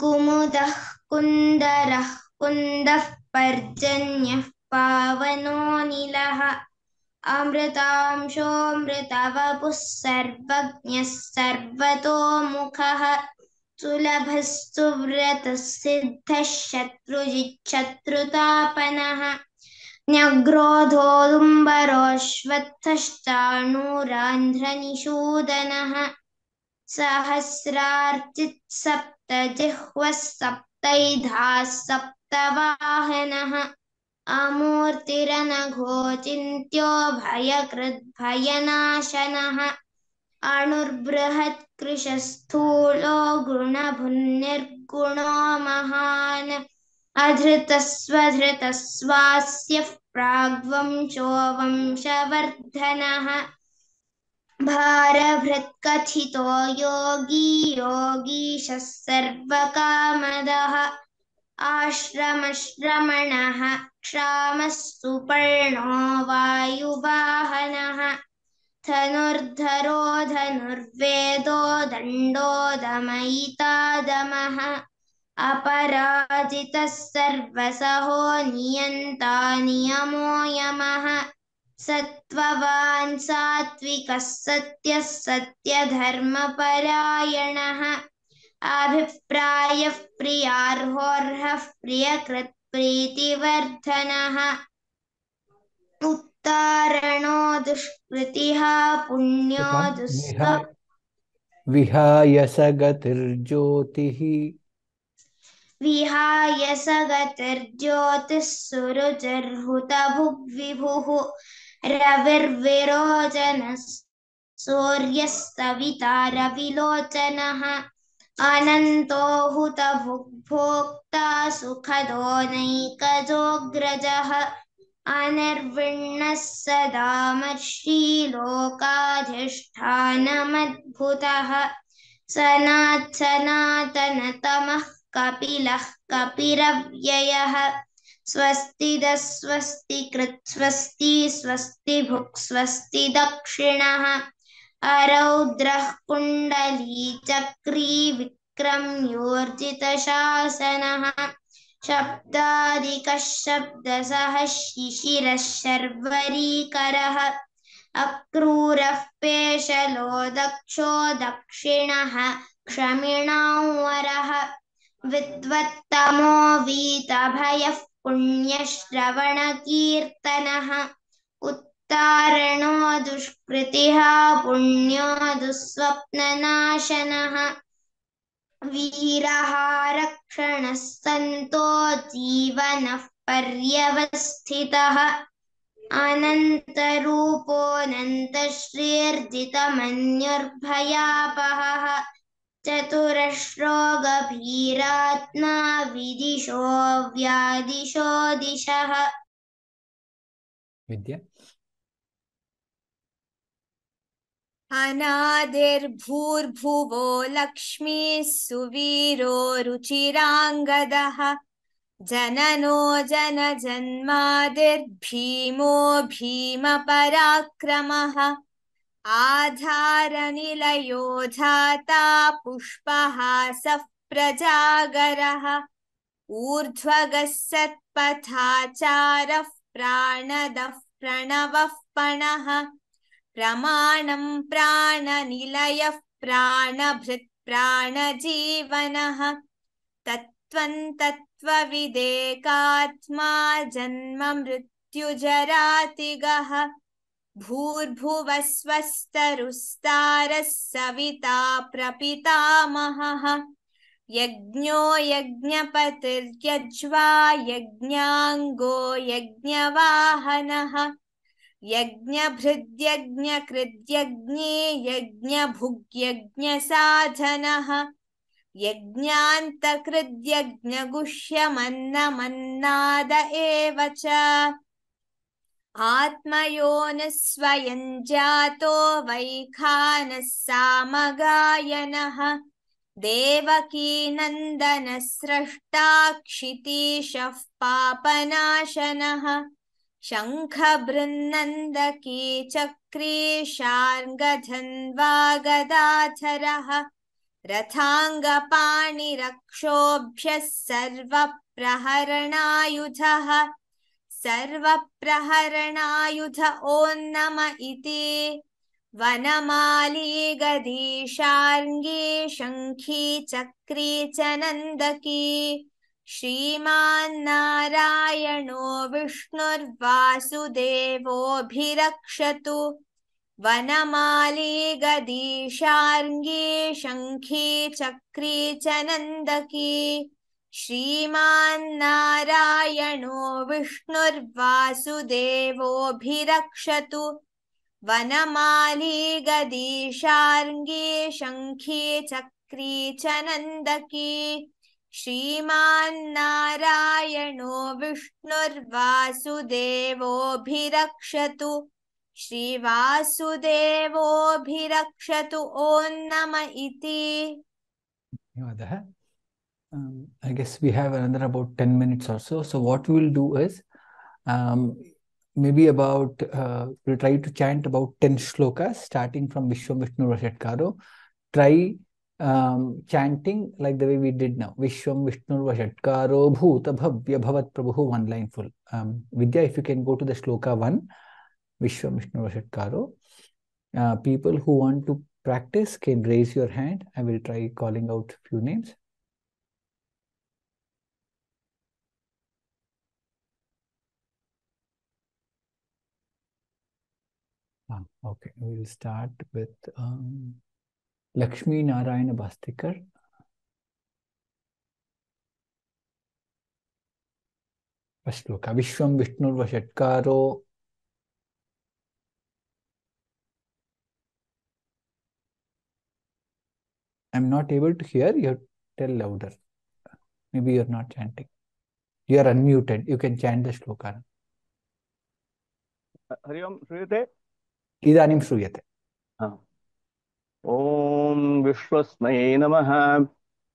कुमुदः कुन्दरः कुन्दः पर्जन्यः पावनोऽनिलः अमृतांशोऽमृतवपुः सर्वज्ञः सर्वतोमुखः सुलभः सुव्रतः सिद्धः शत्रुजिच्छत्रुतापनः। न्यग्रोधोदुम्बरोऽश्वत्थश्चाणूरान्ध्रनिषूदनः सहस्रार्चित् सप्तजिह्वः सप्तैधाः सप्तवाहनः अमूर्तिरनघोचिन्त्यो भयकृद्भयनाशनः अणुर्बृहत्कृशस्थूलो गुणभुन्निर्गुणो महान् अधृतस्वधृतस्वास्यः प्राग्वंशो वंशवर्धनः भारभृत्कथितो योगी योगीशः सर्वकामदः। आश्रमश्रमणः क्षामः सुपर्णो वायुवाहनः। धनुर्धरो धनुर्वेदो दण्डो अपराजितः सर्वसहो नियन्ता नियमो यमः। सत्त्ववान् सात्विकः सत्यः सत्यधर्मपरायणः अभिप्रायः प्रियार्होर्हः प्रियकृत्प्रीतिवर्धनः उत्तारणो दुष्कृतिः पुण्यो दुस्त विहाय स गतिर्ज्योतिः विहाय स गतिर्ज्योतिः सुरुचिर्हुतभुग्विभुः रविर्विरोचनः सूर्यः सविता रविलोचनः अनन्तो हुतभुग्भोक्ता सुखदो नैकजोऽग्रजः अनिर्विण्णः सदामर्षि लोकाधिष्ठानमद्भुतः सनात् सनातनतमः कपिलः कपिरव्ययः स्वस्ति कृत् स्वस्ति स्वस्ति भुक् स्वस्ति दक्षिणः। अरौद्रः कुण्डली चक्री विक्रम्योर्जितशासनः शब्दादिकः शब्दसः शिशिरः शर्वरीकरः। अक्रूरः पेशलो दक्षो दक्षिणः क्षमिणांवरः। विद्वत्तमो वीतभयः पुण्यश्रवणकीर्तनः। उत्तारणो दुष्कृतिः पुण्यो दुःस्वप्ननाशनः वीरः रक्षणः सन्तो जीवनः पर्यवस्थितः। अनन्तरूपोऽनन्तश्रीर्जितमन्युर्भयापहः। चतुरश्रो गभीरात्मा विदिशो व्यादिशो दिशः। Vidya. अनादिर्भूर्भुवो लक्ष्मीः सुवीरो रुचिराङ्गदः। जननो जनजन्मादिर्भीमो भीमपराक्रमः। आधारनिलयो धाता पुष्पहासः प्रजागरः ऊर्ध्वगः सत्पथाचारः प्राणदः प्रणवः पणः प्रमाणं प्राणनिलयः प्राणभृत् प्राणजीवनः तत्त्वं तत्त्वविदेकात्मा जन्म मृत्युजरातिगः भूर्भुवः स्वस्तरुस्तारः सविता प्रपितामहः। यज्ञो यज्ञपतिर्यज्वा यज्ञाङ्गो यज्ञवाहनः। यज्ञभृद्यज्ञकृद्यज्ञे यज्ञभुग्यज्ञसाधनः। यज्ञान्तकृद्यज्ञगुह्यमन्नमन्नाद एव च। आत्मयोनिः स्वयं जातो वैखानः सामगायनः देवकीनन्दनः स्रष्टा क्षितीशः पापनाशनः शङ्खबृन्नन्दकी चक्रीशार्ङ्गधन्वा गदाधरः रथाङ्गपाणिरक्षोभ्यः सर्वप्रहरणायुधः सर्वप्रहरणायुध ॐ नम इति। वनमाली गदीशार्ङ्गी शङ्खी चक्री च नन्दकी। श्रीमान्नारायणो विष्णुर्वासुदेवोऽभिरक्षतु। वनमाली गदीशार्ङ्गी शङ्खी चक्री च नन्दकी। श्रीमान्नारायणो विष्णुर्वासुदेवोऽभिरक्षतु। वनमाली गदीशार्ङ्गी शङ्खी चक्री च नन्दकी। श्रीमान्नारायणो विष्णुर्वासुदेवोऽभिरक्षतु। श्रीवासुदेवोऽभिरक्षतु। ॐ नम इति। Dhanyavadah. Um, I guess we have another about 10 minutes or so. So what we will do is um, maybe about, uh, we'll try to chant about 10 shlokas starting from Vishwam Vishnu Vashatkaro. Try um, chanting like the way we did now. Vishwam Vishnu Vashatkaro Bhuta Bhavya Bhavat Prabhu, one line full. Um, Vidya, if you can go to the shloka 1, Vishwam Vishnu Vashatkaro. Uh, people who want to practice can raise your hand. I will try calling out a few names. Okay, we'll start with um, Lakshmi Narayana Bhastikar. First look, Avishwam Vishnurva I'm not able to hear, you tell louder. Maybe you're not chanting. You are unmuted. You can chant the shloka. Hari Om, इदानीं श्रूयते। ॐ विश्वस्मै नमः।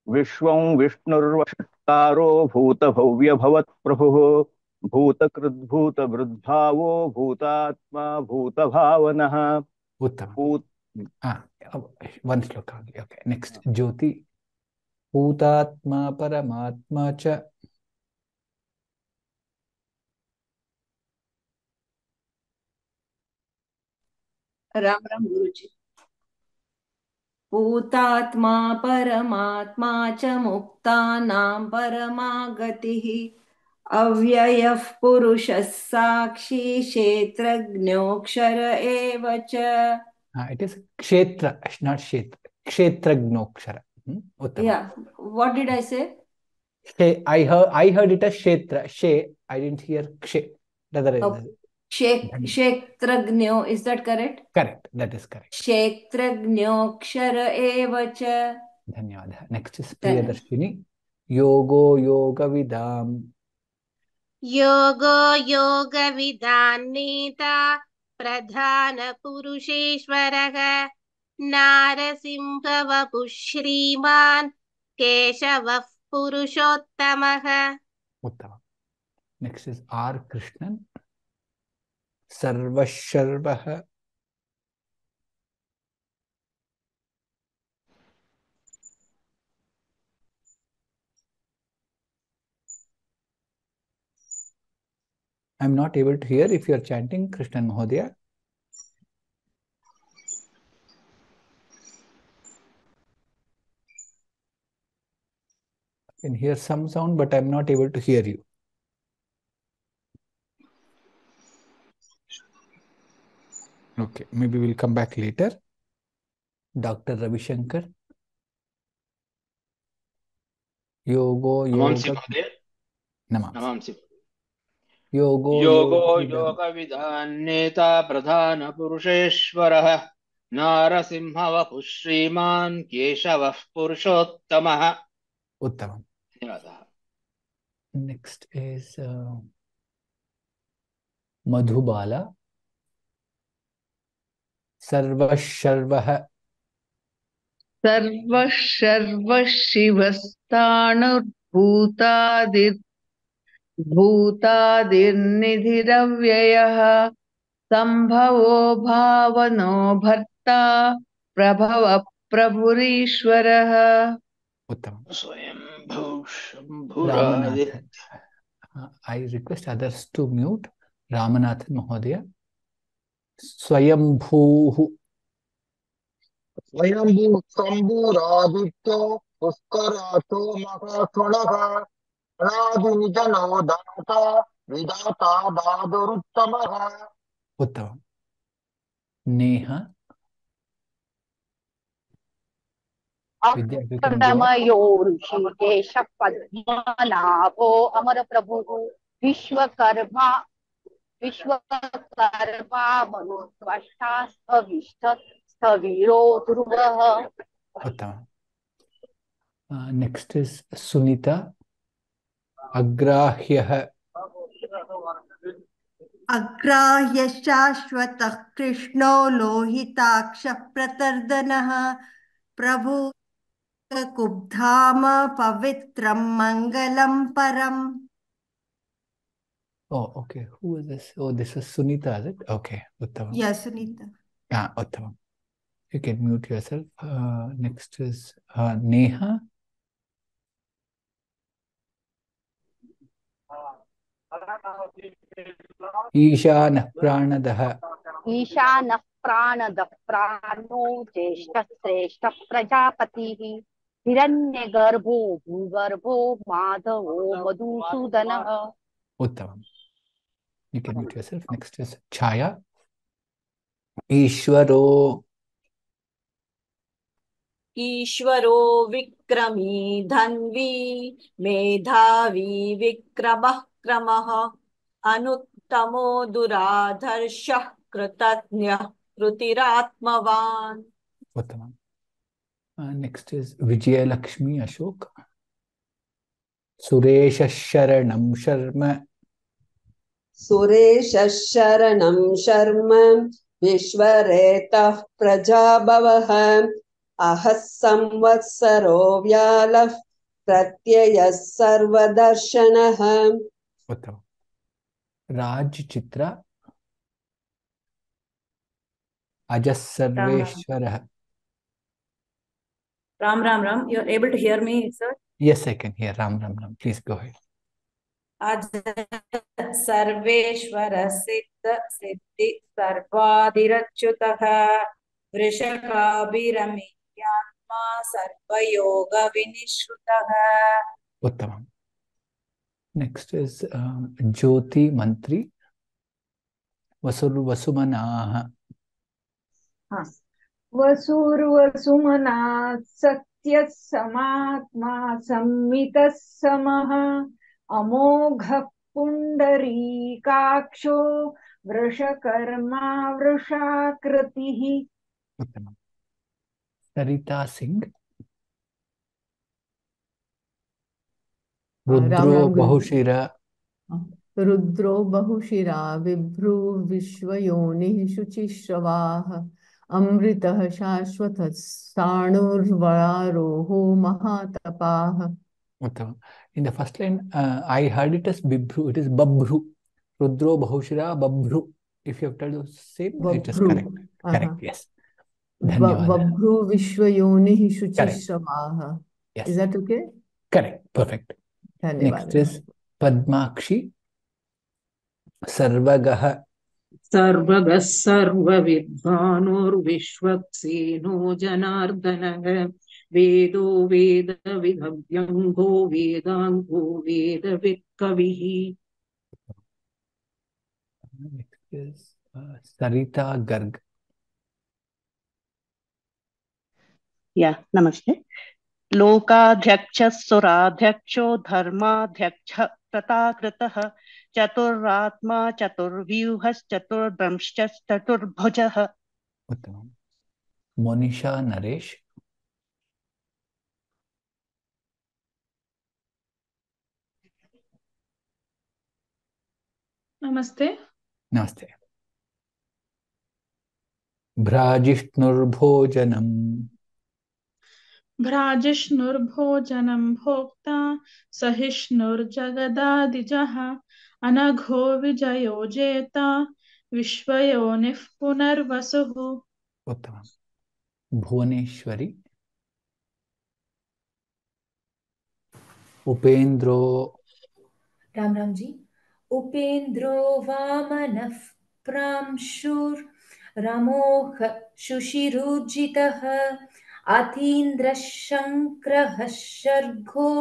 विश्वं विष्णुर्वषट्कारो भूतभव्यभवत्प्रभुः। भूतकृद्भूतभृद्भावो भूतात्मा भूतभावनः। भूत वन श्लोक ओके नेक्स्ट ज्योति। भूतात्मा परमात्मा च। राम राम गुरुजी। भूतात्मा परमात्मा च मुक्तानां परमा गतिः अव्ययः पुरुषः साक्षी क्षेत्रज्ञोऽक्षर एव च। इट इज़ क्षेत्र नॉट क्षेत्र क्षेत्रज्ञोक्षर what did I say? She, I heard I heard it as Kshetra. She, I didn't hear Kshe. क्षेत्रज्ञो is that correct? Correct. That is correct. क्षेत्रज्ञोऽक्षर एव च धन्यवादः। नेक्स्ट धन्यवादः। प्रियदर्शिनी। योगो योगविदाम् योगो योगविदान्नेता प्रधानपुरुषेश्वरः। नारसिंहवपुः श्रीमान् केशवः पुरुषोत्तमः। उत्तमम्। नेक्स्ट इस् आर् कृष्णन् सर्वशर्वः I'm not able to hear if you're chanting Krishnan Mahodaya. I can hear some sound, but I'm not able to hear you. Okay, maybe we'll come back later. Dr. Ravi Shankar. Yogo नमांसि Yoga महोदय Namas. नमांसि Yogo योगो Yoga योगविदान्नेता प्रधानपुरुषेश्वरः नारसिंहवपुः श्रीमान् केशवः पुरुषोत्तमः Uttamam. धन्यवादः Next is uh, Sarvasharvah. सर्वशर्वशिवस्ताणुर्भूतादिर् भूतादिर्निधिरव्ययः सम्भवो भावनो भर्ता प्रभव प्रभुरीश्वरः Uttamam. स्वयं Ramanathan. Uh, I request others to स्वयंभू। शंभुरादित्यो पुष्करातो महात्मनः अनादिनिधनो दाता विधाता दादुरुत्तमः. अक्षरमयो ऋषिकेश पद्मनाभो अमर प्रभु Vishwakarma Vishwakarma मनुष्टा स्थविष्ठ स्थविरो ध्रुवः. Uh, next is Sunita. Agrahyah. अग्राह्य शाश्वतः कृष्णो लोहिताक्षः प्रतर्दनः प्रभु कुब्धाम पवित्रं मङ्गलं परम् Oh, okay. Who is this? Oh, this is Sunita, is it? Okay. Uttamam. या Sunita Ah, Uttamam. You can mute yourself. Uh, next is uh, Neha. Ishanah Pranadah. ईशानः प्राणदः प्राणो ज्येष्ठश्रेष्ठ प्रजापतिः हिरण्यगर्भो भूगर्भो माधवो मधुसूदनः Uttamam. You can mute yourself. Next is Chaya. Ishwaro. ईश्वरो विक्रमी धन्वी मेधावी विक्रमः क्रमः अनुत्तमो दुराधर्षः कृतज्ञः कृतिरात्मवान् Uttamam. Uh, next is Vijaya Lakshmi Ashok. Suresha Sharanam Sharma. सुरेशः शरणं शर्म विश्वरेतः प्रजाभवः अहः संवत्सरो व्यालः प्रत्ययः सर्वदर्शनः उत्तमम् राज चित्र अजः सर्वेश्वरः Ram Ram Ram. You're able to hear me, sir? Yes, I can hear. Ram, Ram, Ram. Please go ahead. अज सर्वेश्वर सिद्ध सिद्धि सर्वाधिरच्युतः वृषकाभिरमीयात्मा सर्वयोग विनिश्रुतः Uttamam. Next is um, Jyoti Mantri. हाँ वसुर्वसुमना सत्यः समात्मा संमितः समः अमोघः पुण्डरीकाक्षो वृषकर्मा वृषाकृतिः. Sarita Singh. हाँ, जी Bahushira. रुद्रो बहुशिरा विभ्रू विश्वयोनिः शुचिश्रवाः अमृतः शाश्वतः साणुर्वरारोहो महातपाः Uttamam. In the first line, uh, I heard it as Bibhru. It is Babhru. Rudro Bahushira Babhru. If you have told the same, it is Babhru हाँ. Babhru विश्वयोनिः शुचिश्रवाः Yes. Is that okay? Correct. Perfect. Next धन्यवादः is Padmakshi. Sarvagah. सर्वगः सर्वविद्वानोर्विश्वक्सेनो जनार्दनः वेदो वेदविधव्यङ्गो वेदाङ्गो वेदवित्कविः Next is uh, Sarita Garg. या नमस्ते लोकाध्यक्षः सुराध्यक्षो धर्माध्यक्षः तथाकृतः चतुरात्मा चतुर्व्यूहश्चतुर्दंश्चतुर्भुजः Uttamam. Monisha Naresh. नमस्ते। नमस्ते। भ्राजिष्णुर्भोजनम्। भ्राजिष्णुर्भोजनम् भोक्ता सहिष्णुर्जगदादिजः। अनघो विजयो जेता विश्वयोनिः पुनर्वसुः। उत्तमम्। भुवनेश्वरि। उपेन्द्रो राम राम जी। उपेन्द्रो वामनः प्रांशुर्रमोह शुशिरूर्जितः अतीन्द्रः शर्गो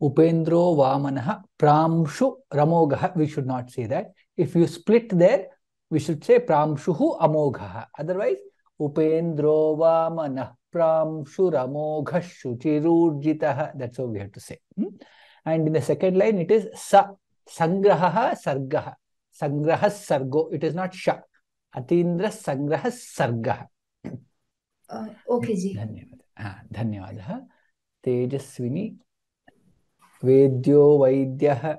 उपेन्द्रो वामनः प्रांशु रमोघः we should not see that if you split there we say प्रांशुः अमोघः अदरवाइज़ उपेन्द्रो वा प्रांशु रमोघ शुचिरूर्जितः and in the line it is स संग्रहः सर्गः संग्रह सर्गो इट इज़ नॉट श संग्रह सर्गः ओके जी धन्यवाद हाँ धन्यवाद तेजस्वी वेद्यो वैद्य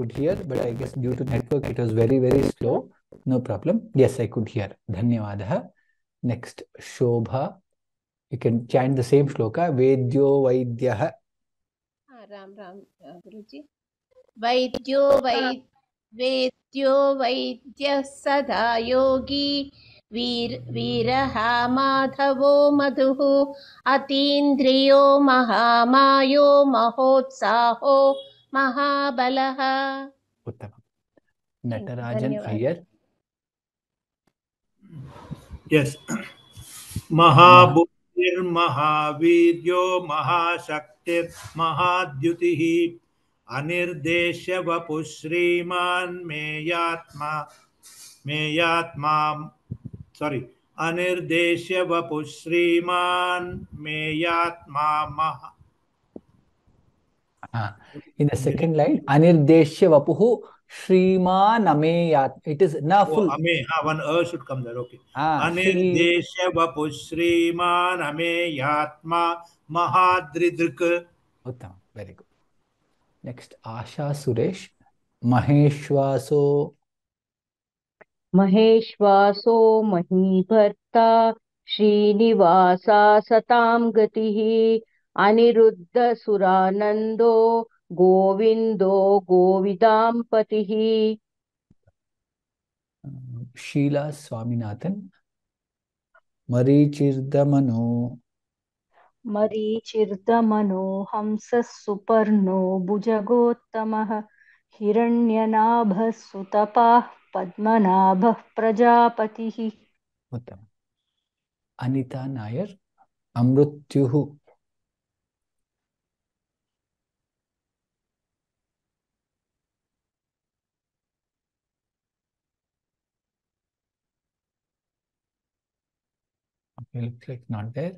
could hear, but I guess due to network, it was very, very slow. No problem. Yes, I could hear. Dhanyavadah. Next, Shobha. You can chant the same shloka. Vedyo Vaidyah. हाँ, राम राम अ, गुरुजी वैद्यो वै वेद्यो वैद्यः सदा योगी वीर वीरः माधवो मधुः अतीन्द्रियो महामायो महोत्साहो महाबलः Uttamam. Natarajan धन्यवाद Iyer. Yes. महाबुद्धिर्महावीर्यो महाशक्तिर्महाद्युतिः अनिर्देश्य वपुः श्रीमान् मेयात्मा मेयात्मा sorry अनिर्देश्य वपुः श्रीमान् मेयात्मा महा in the second yeah. line anirdeshya vapuhu श्रीमानमेयात इट इज़ न फुल अमे हाँ one a should come there okay अनिर्देश्य वपु श्रीमानमेयात्मा महाद्रिदृक उत्तम very good next Asha Suresh महेश्वासो महेश्वासो महीभर्ता श्रीनिवासा सतां गतिः अनिरुद्धसुरानन्दो गोविन्दो गोविदां पतिः uh, Sheila Swaminathan. Marichirdamano. मरीचिर्दमनो हंसः सुपर्णो भुजगोत्तमः हिरण्यनाभः सुतपाः पद्मनाभः प्रजापतिः. Anita Nair. Amrutyuhu. Looks like not there.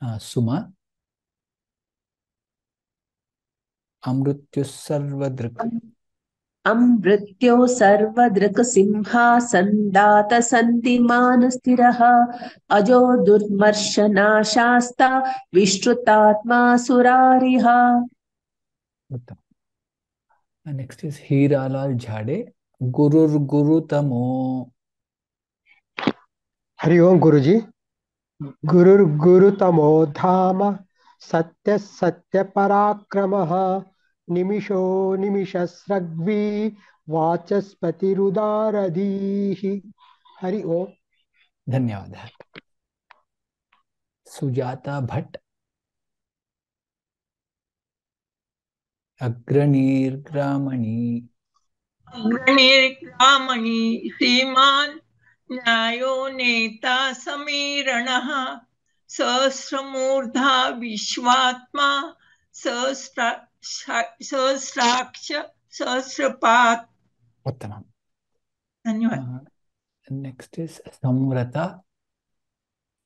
Uh, Suma. Amrutyu Sarvadrik. अमृत्यो सर्वदृक्सिंहासन्दातसन्धिमानस्थिरः अजो दुर्मर्शनाशास्ता विश्रुतात्मा सुरारिः Uttam. And next is Hiralal Jhade. Gurur Gurutamo. Hari ओम गुरुजी गुरुर् गुरुतमो धाम सत्य सत्य पराक्रमः। निमिषो निमिषस्रग्वी वाचस्पतिरुदारधीः। हरि ओम। धन्यवादः। सुजाता भट्ट अग्रणीर्ग्रामणी अग्रणीर्ग्रामणी श्रीमान् न्यायो नेता समीरणः सहस्रमूर्धा विश्वात्मा सहस्रा सहस्राक्ष सहस्रपात्। उत्तमम्। धन्यवाद। नेक्स्ट इज़ संव्रता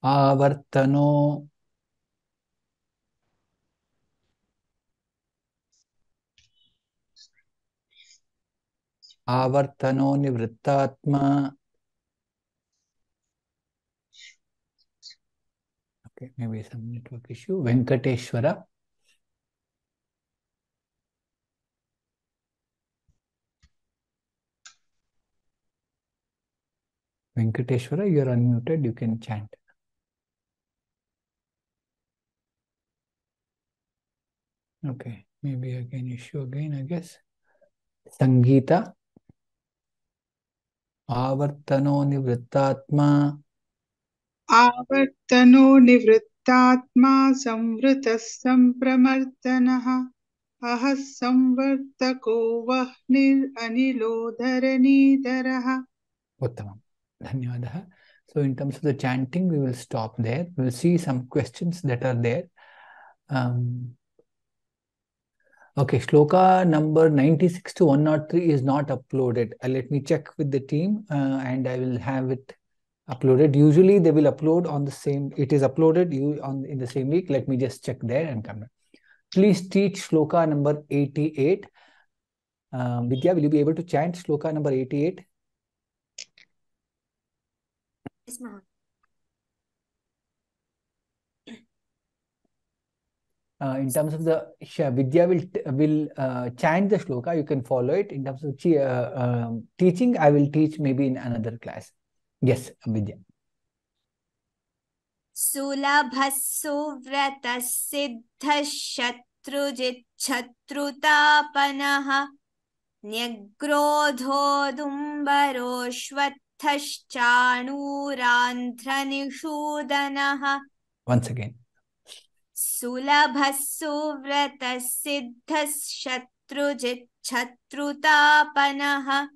आवर्तनो। आवर्तनो निवृत्तात्मा। Okay maybe some network issue venkateshwara venkateshwara you are unmuted you can chant okay maybe again issue again i guess sangeeta आवर्तनो निवृत्तात्मा आवर्तनो निवृत्तात्मा संवृतः सम्प्रमर्दनः अहः संवर्तको वह्निरनिलो धरणीधरः Uttamam. Dhanyawadaha. So in terms of the chanting, we will stop there. We'll see some questions that are there. Um, okay, shloka number 96 to 103 is not uploaded. Uh, let me check with the team uh, and I will have it uploaded. Usually they will upload on the same, it is uploaded you on in the same week. Let me just check there and come back. Please teach shloka number 88. Um, Vidya, will you be able to chant shloka number 88? Yes, ma'am. uh, in terms of the Vidya will will uh, chant the shloka. You can follow it. In terms of uh, um, teaching, I will teach maybe in another class. Yes, Vidya. सुलभः सुव्रतः सिद्धः शत्रुजिच्छत्रुतापनः न्यग्रोधोदुम्बरोऽश्वत्थश्चाणूरान्ध्रनिषूदनः Once again. सुलभः सुव्रतः सिद्धः शत्रुजिच्छत्रुतापनः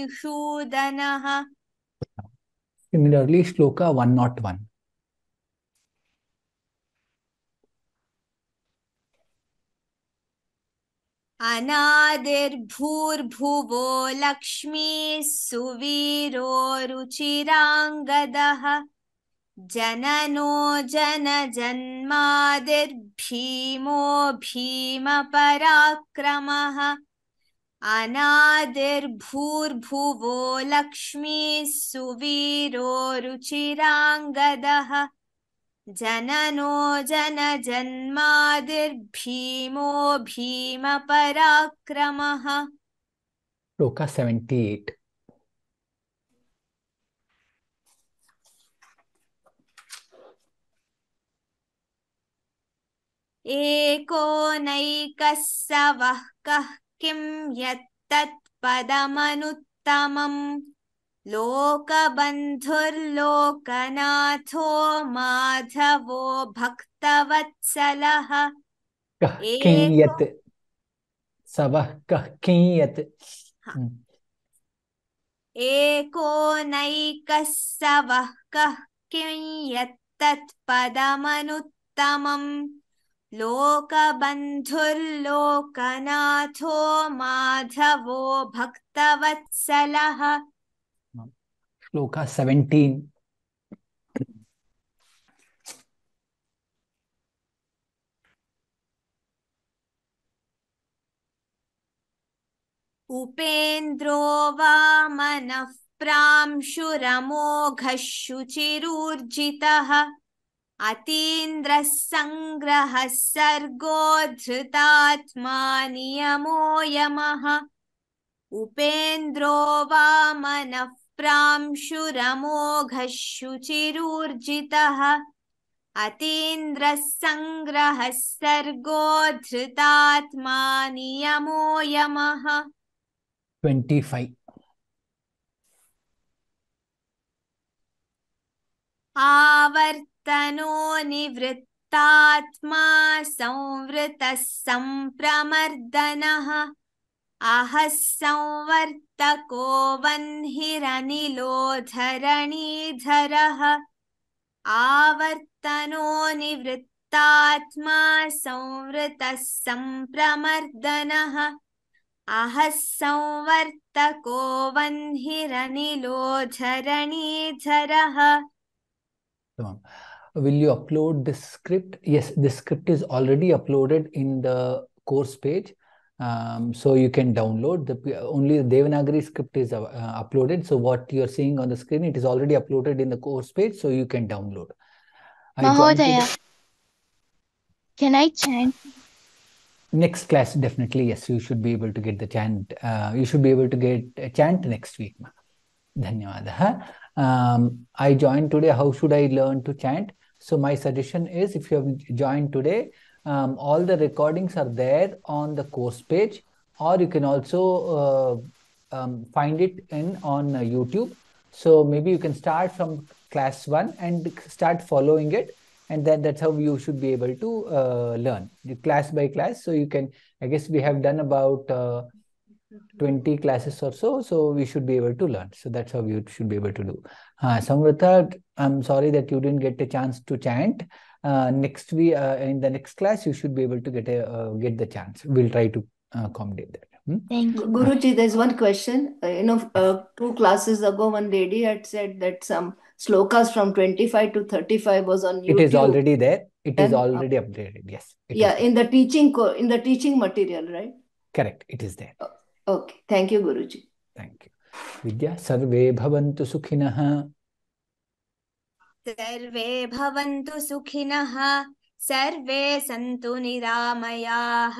न्यग्रोधोदुम्बरोश्वत्थश्चाणूरान्ध्रनिषूदनः Similarly, Shloka 101. अनादिर्भूर्भुवो लक्ष्मीः सुवीरो रुचिराङ्गदः जननो जनजन्मादिर्भीमो भीमपराक्रमः। अनादिर्भूर्भुवो लक्ष्मी सुवीरो रुचिराङ्गदः। जननो जनजन्मादिर्भीमो भीमपराक्रमः। Shloka 78. एको स वः कः किं यत्तत्पदमनुत्तमम्? लोकबन्धुर्लोकनाथो माधवो भक्तवत्सलः। एको कियत् सवः कः कियत् हम्म, कः किं यत्तत्पदमनुत्तमम्? लोकबन्धुर्लोकनाथो माधवो भक्तवत्सलः Shloka 17. उपेन्द्रो वामनः प्रांशुरमोघः शुचिरूर्जितः अतीन्द्रः सङ्ग्रहः सर्गो धृतात्मा नियमो यमः उपेन्द्रो वामनः प्रांशुरमोघः शुचिरूर्जितः अतीन्द्रः सङ्ग्रहः सर्गो धृतात्मा नियमो यमः 25. आवर्तनो निवृत्तात्मा संवृतः सम्प्रमर्दनः अहः संवर्तको वह्निरनिलो धरणीधरः आवर्तनो निवृत्तात्मा संवृतः सम्प्रमर्दनः अहः संवर्तको वह्निरनिलो धरणीधरः Tamam. Will you upload this script? Yes, this script is already uploaded in the course page. Um, so you can download the only the Devanagari script is uh, uploaded. So what you're seeing on the screen, it is already uploaded in the course page, so you can download. Mahodaya, today- can I chant? next class, definitely, yes, you should be able to get the chant. Uh, you should be able to get a chant next week. ma. Um, I joined today. How should I learn to chant? So my suggestion is if you have joined today, um, all the recordings are there on the course page, or you can also uh, um, find it in on uh, YouTube. So maybe you can start from class one and start following it, and then that's how you should be able to uh, learn class by class. So you can, I guess we have done about uh, 20 classes or so, so we should be able to learn. So that's how you should be able to do. Uh, Samrita, I'm sorry that you didn't get a chance to chant. Uh, next week, uh, in the next class, you should be able to get a uh, get the chance. We'll try to uh, accommodate that. Hmm? Thank you. Guruji, there's one question. Uh, you know, uh, two classes ago, one lady had said that some slokas from 25 to 35 was on YouTube. It is already there. It is And, uh, already updated. Yes, Yeah, there. in the teaching co in the teaching material, right? Correct. It is there. Okay. Thank you, Guruji. Thank you. Vidya सर्वे भवन्तु सुखिनः सर्वे भवन्तु सुखिनः सर्वे सन्तु निरामयाः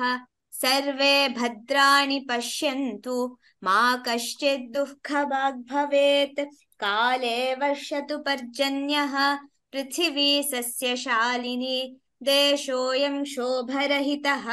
सर्वे भद्राणि पश्यन्तु मा कश्चित् दुःखभाग् भवेत् काले वर्षतु पर्जन्यः पृथिवी सस्यशालिनी देशोऽयं शोभरहितः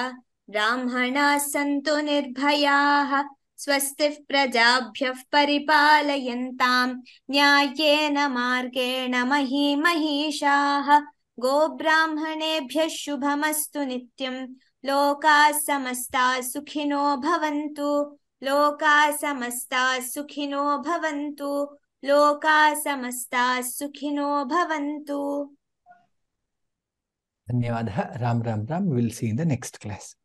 ब्राह्मणाः सन्तु निर्भयाः, स्वस्तिः प्रजाभ्यः परिपालयन्तां न्याय्येन मार्गेण महीमहीषाः गोब्राह्मणेभ्यः शुभमस्तु नित्यं, लोकाः समस्ताः सुखिनो भवन्तु। लोकाः समस्ताः सुखिनो भवन्तु। लोकाः समस्ताः सुखिनो भवन्तु। धन्यवादः। Ram Ram Ram. Will see in the next class